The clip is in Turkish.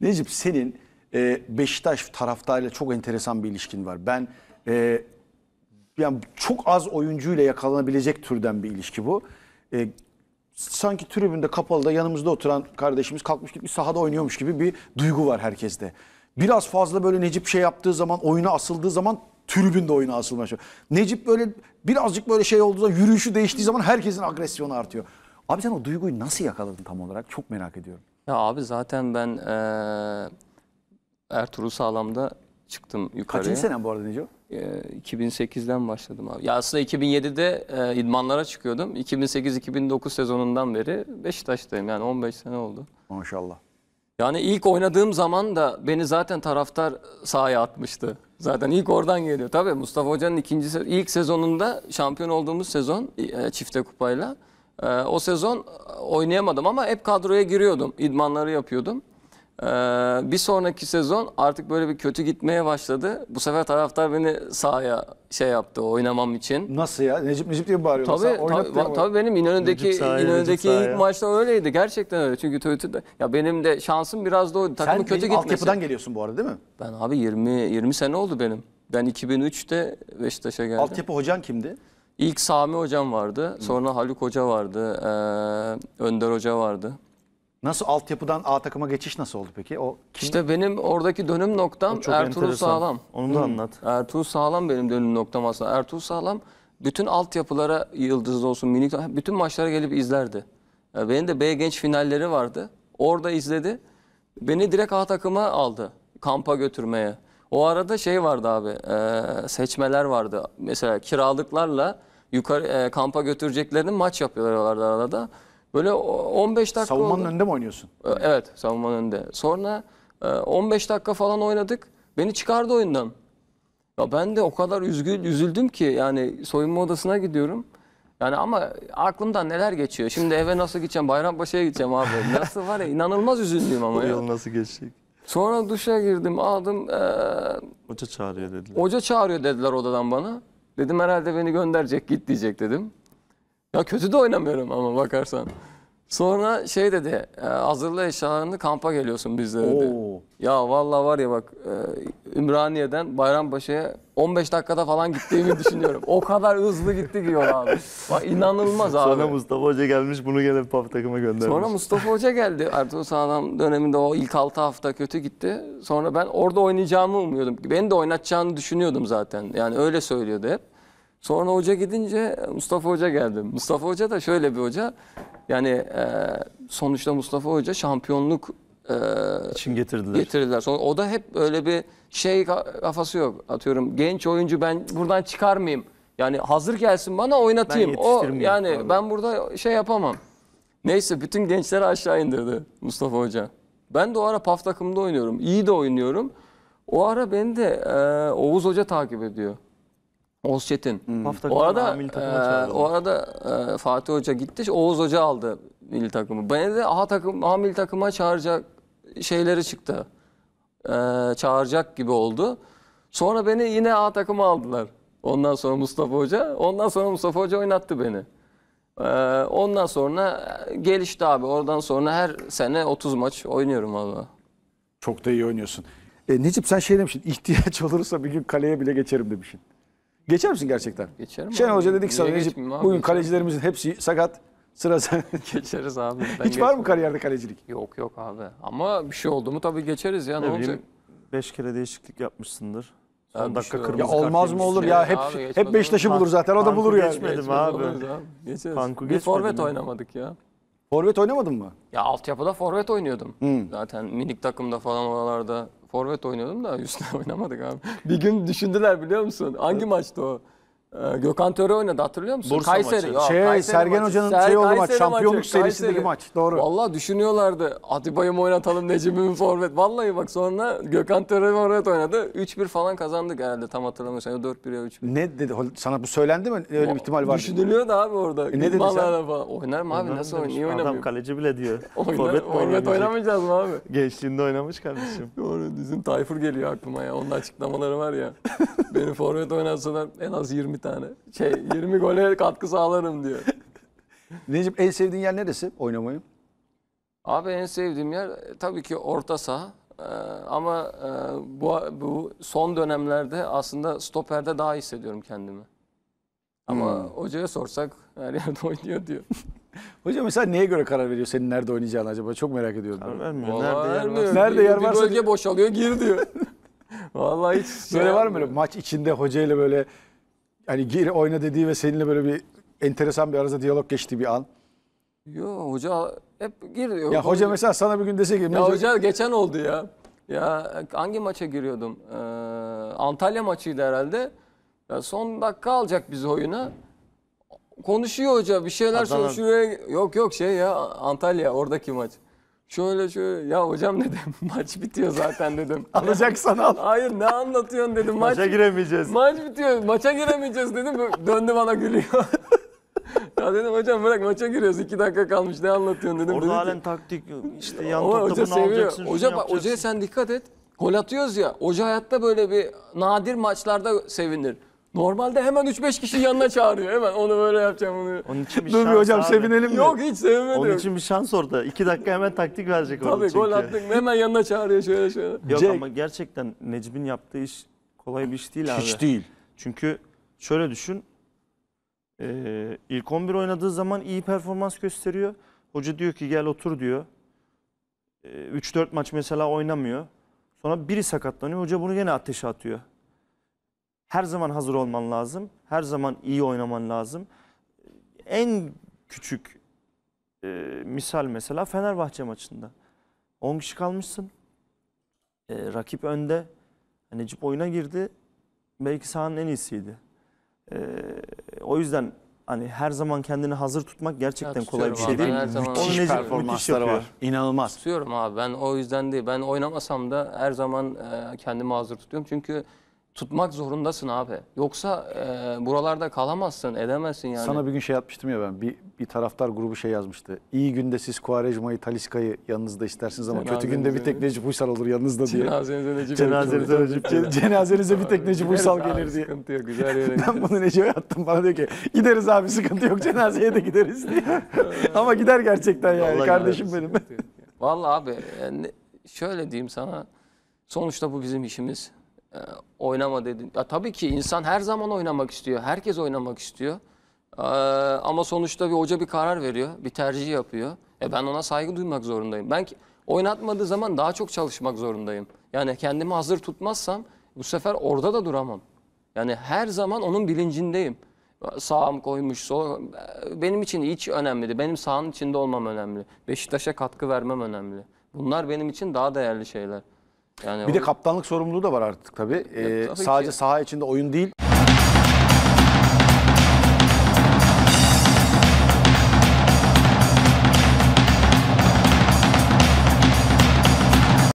Necip senin e, Beşiktaş taraftarıyla çok enteresan bir ilişkin var. Ben e, yani çok az oyuncuyla yakalanabilecek türden bir ilişki bu. E, sanki tribünde kapalıda yanımızda oturan kardeşimiz kalkmış gitmiş sahada oynuyormuş gibi bir duygu var herkeste. Biraz fazla böyle Necip şey yaptığı zaman oyuna asıldığı zaman tribünde oyuna asılmaya. Necip böyle birazcık böyle şey olduğu zaman yürüyüşü değiştiği zaman herkesin agresyonu artıyor. Abi sen o duyguyu nasıl yakaladın tam olarak? Çok merak ediyorum. Ya abi zaten ben eee Ertuğrul Sağlam'da çıktım yukarıya. Kaçıncı senen bu arada Necip? Eee, 2008'den başladım abi. Ya aslında 2007'de eee, idmanlara çıkıyordum. 2008-2009 sezonundan beri Beşiktaş'tayım. Yani 15 sene oldu. Maşallah. Yani ilk oynadığım zaman da beni zaten taraftar sahaya atmıştı. Zaten ilk oradan geliyor. Tabii Mustafa Hoca'nın ikinci ilk sezonunda şampiyon olduğumuz sezon e, çifte kupayla. E, o sezon e, oynayamadım ama hep kadroya giriyordum. İdmanları yapıyordum. E, bir sonraki sezon artık böyle bir kötü gitmeye başladı. Bu sefer taraftar beni sahaya şey yaptı oynamam için. Nasıl ya? Necip Necip diye mi bağırıyorlar? Tabii, tabii, mi tabii benim İnönü'deki Necip sahaya, İnönü'deki Necip sahaya. ilk maçta öyleydi. Gerçekten öyle. Çünkü Toyota'da ya benim de şansım biraz da oydu. Takımın Sen kötü benim gitmesi. altyapıdan geliyorsun bu arada değil mi? Ben abi 20 20 sene oldu benim. Ben 2003'te Beşiktaş'a geldim. Altyapı hocan kimdi? İlk Sami hocam vardı. Sonra Haluk hoca vardı. eee, Önder hoca vardı. Nasıl altyapıdan A takıma geçiş nasıl oldu peki? O kim? İşte benim oradaki dönüm noktam Çok Ertuğrul enteresan. Sağlam. Onu da anlat. Ertuğrul Sağlam benim dönüm noktam aslında. Ertuğrul Sağlam bütün altyapılara yıldız olsun minik bütün maçlara gelip izlerdi. Ya Benim de B genç finalleri vardı. Orada izledi. Beni direkt A takıma aldı. Kampa götürmeye. O arada şey vardı abi. e, seçmeler vardı. Mesela kiralıklarla yukarı e, kampa götüreceklerini maç yapıyorlardı arada. Böyle o- 15 dakika Savunmanın oldu. önünde mi oynuyorsun? E, Evet savunmanın önünde. Sonra e, 15 dakika falan oynadık. Beni çıkardı oyundan. Ya ben de o kadar üzgün, üzüldüm ki yani soyunma odasına gidiyorum. Yani ama aklımdan neler geçiyor. Şimdi eve nasıl gideceğim? Bayrampaşa'ya gideceğim abi. Nasıl var ya inanılmaz üzüldüm ama Bu ya. yıl nasıl geçecek? Sonra duşa girdim aldım. e, Hoca çağırıyor dediler. hoca çağırıyor dediler odadan bana. Dedim herhalde beni gönderecek git diyecek dedim. Ya kötü de oynamıyorum ama bakarsan. Sonra şey dedi, e, hazırla eşyalarını kampa geliyorsun bizle dedi. Oo. Ya vallahi var ya bak e, Ümraniye'den Bayrampaşa'ya 15 dakikada falan gittiğimi düşünüyorum. O kadar hızlı gitti ki yol abi. Bak inanılmaz abi. Sonra Mustafa Hoca gelmiş bunu gene PAF takıma göndermiş. Sonra Mustafa Hoca geldi. Ertuğrul Sağlam döneminde o ilk 6 hafta kötü gitti. Sonra ben orada oynayacağımı umuyordum. Beni de oynatacağını düşünüyordum zaten. Yani öyle söylüyordu hep. Sonra hoca gidince Mustafa Hoca geldi. Mustafa Hoca da şöyle bir hoca. Yani e, sonuçta Mustafa Hoca şampiyonluk e, için getirdiler. getirdiler. Sonra o da hep öyle bir şey ka- kafası yok. Atıyorum genç oyuncu ben buradan çıkarmayayım. Yani hazır gelsin bana oynatayım. Ben O yani abi. ben burada şey yapamam. Neyse bütün gençleri aşağı indirdi Mustafa Hoca. Ben de o ara PAF takımında oynuyorum. İyi de oynuyorum. O ara beni de e, Oğuz Hoca takip ediyor. Oğuz Çetin. PAF O arada milli takıma e, o arada e, Fatih Hoca gitti. Oğuz Hoca aldı milli takımı. Beni de A takım A milli takıma çağıracak şeyleri çıktı. E, çağıracak gibi oldu. Sonra beni yine A takıma aldılar. Ondan sonra Mustafa Hoca. Ondan sonra Mustafa Hoca oynattı beni. E, ondan sonra gelişti abi. Oradan sonra her sene 30 maç oynuyorum valla. Çok da iyi oynuyorsun. E, Necip sen şey demişsin, ihtiyaç olursa bir gün kaleye bile geçerim demişsin. Geçer misin gerçekten? Geçerim Şenol abi. Hoca dedi ki sana Necip bugün kalecilerimizin hepsi sakat. Sıra sen. Geçeriz abi. Ben Hiç var mı geçmem. kariyerde kalecilik? Yok yok abi. Ama bir şey oldu mu tabii geçeriz ya. Ne, Ne olacak? 5 kere değişiklik yapmışsındır. Son Abi dakika şey kırmızı Ya olmaz mı olur ya? Hep abi, hep. Beşiktaş'ı bulur zaten. O da bulur yani. geçmedi. Geçmedim abi. Geçeriz. Panku bir forvet oynamadık ya. Forvet oynamadın mı? Ya altyapıda forvet oynuyordum. Zaten minik takımda falan oralarda forvet oynuyordum da üstüne oynamadık abi. Bir gün düşündüler biliyor musun? Hangi maçtı o? Ee, Gökhan Töre oynadı hatırlıyor musun? Bursa Kayseri. maçı. Yok, Şey, Kayseri Sergen maçı. Hoca'nın Ser- şey oldu maç, Kayseri şampiyonluk maçı, serisindeki Kayseri. maç, doğru. Vallahi düşünüyorlardı. Atiba'yı mı oynatalım Necip'i mi forvet? Vallahi bak sonra Gökhan Töre forvet oynadı. 3-1 falan kazandık herhalde tam hatırlamıyorsam. Ya 4-1 ya 3-1. Ne dedi? Sana bu söylendi mi? Öyle bir ihtimal var. Düşünülüyordu abi orada. E ne dedin İdmanlarla falan. Oynarım abi Oynar nasıl mı demiş. Niye Adam oynamıyorum? kaleci bile diyor. Oynar, Forvet mi forvet oynamayacağız mı abi? Gençliğinde oynamış kardeşim. Doğru bizim Tayfur geliyor aklıma ya. Onun açıklamaları var ya. Beni forvet oynatsalar en az 20 tane. Şey 20 gole katkı sağlarım diyor. Necip en sevdiğin yer neresi oynamayı? Abi en sevdiğim yer e, tabii ki orta saha. Ee, ama e, bu bu son dönemlerde aslında stoperde daha iyi hissediyorum kendimi. Ama Hmm. hocaya sorsak her yerde oynuyor diyor. Hocam mesela neye göre karar veriyor senin nerede oynayacağını acaba? Çok merak ediyorum. Karar vermiyor. Vallahi Nerede yer vermiyor. varsa- Nerede Bir- yer bir varsa bölge diyor. boşalıyor gir diyor. Vallahi hiç şey Böyle var mı böyle maç içinde hocayla böyle hani gir oyna dediği ve seninle böyle bir enteresan bir arada diyalog geçtiği bir an. Yo hoca hep giriyor. Ya hoca mesela sana bir gün dese ki Ya "Mecnun- hoca geçen oldu ya. Ya hangi maça giriyordum? Ee, Antalya maçıydı herhalde. Ya son dakika alacak bizi oyuna. Konuşuyor hoca bir şeyler Adana. Şuraya yok yok şey ya Antalya oradaki maç. Şöyle şöyle ya hocam dedim maç bitiyor zaten dedim. alacaksan al. Hayır ne anlatıyorsun dedim maç. Maça giremeyeceğiz. Maç bitiyor. Maça giremeyeceğiz dedim. Döndü bana gülüyor. ya dedim hocam bırak maça giriyoruz. iki dakika kalmış. Ne anlatıyorsun dedim. Dedi Orada ki- halen taktik işte yan topta hoca bunu seviyor. alacaksın. Hoca bak hocaya sen dikkat et. Gol atıyoruz ya. Hoca hayatta böyle bir nadir maçlarda sevinir. Normalde hemen 3-5 kişi yanına çağırıyor. Hemen onu böyle yapacağım bunu. Onun için bir Dur bir şans hocam abi. sevinelim mi? Yok hiç sevmedi. Onun için bir şans orada. İki dakika hemen taktik verecek orada Tabii çünkü. gol attık hemen yanına çağırıyor şöyle şöyle. Yok Cenk- ama gerçekten Necip'in yaptığı iş kolay bir iş değil abi. Hiç değil. Çünkü şöyle düşün. Ee, ilk 11 oynadığı zaman iyi performans gösteriyor. Hoca diyor ki gel otur diyor. Ee, 3-4 maç mesela oynamıyor. Sonra biri sakatlanıyor. Hoca bunu gene ateşe atıyor. Her zaman hazır olman lazım. Her zaman iyi oynaman lazım. En küçük e, misal mesela Fenerbahçe maçında. 10 kişi kalmışsın. Ee, rakip önde. Necip oyuna girdi. Belki sahanın en iyisiydi. Ee, o yüzden hani her zaman kendini hazır tutmak gerçekten Ya kolay bir şey abi, değil. her zaman- Müthiş Necip performansları müthiş var. İnanılmaz. Tutuyorum abi ben o yüzden değil. Ben oynamasam da her zaman e, kendimi hazır tutuyorum. Çünkü tutmak zorundasın abi. Yoksa e, buralarda kalamazsın, edemezsin yani. Sana bir gün şey yapmıştım ya ben. Bir, bir taraftar grubu şey yazmıştı. İyi günde siz Kuarejma'yı, Taliska'yı yanınızda istersiniz ama kötü günde bir tek? Necip Uysal olur yanınızda diye. Cenazenize Necip Cenazenize. Necip Cenazenize bir tek Necip Uysal gelir diye. Sıkıntı yok güzel yere Ben bunu Necip'e attım. Bana diyor ki gideriz abi sıkıntı yok cenazeye de gideriz diye. Ama gider gerçekten yani Vallahi kardeşim benim. Vallahi abi yani şöyle diyeyim sana. Sonuçta bu bizim işimiz. Ee, oynama dedin. Ya tabii ki insan her zaman oynamak istiyor. Herkes oynamak istiyor. Ee, ama sonuçta bir hoca bir karar veriyor. Bir tercih yapıyor. E ben ona saygı duymak zorundayım. Ben oynatmadığı zaman daha çok çalışmak zorundayım. Yani kendimi hazır tutmazsam bu sefer orada da duramam. Yani her zaman onun bilincindeyim. Sağım koymuş, sol benim için hiç önemli. Benim sahanın içinde olmam önemli. Beşiktaş'a katkı vermem önemli. Bunlar benim için daha değerli şeyler. Yani Bir de o- kaptanlık sorumluluğu da var artık tabii. Ee, tabii sadece ki. saha içinde oyun değil.